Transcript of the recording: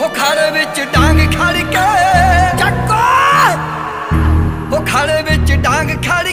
ਹੋ ਵਿੱਚ ਡਾਂਗ ਖੜ ਕੇ ਚੱਕੋ! ਹੋ ਖੜੇ ਵਿੱਚ ਡਾਂਗ ਖੜ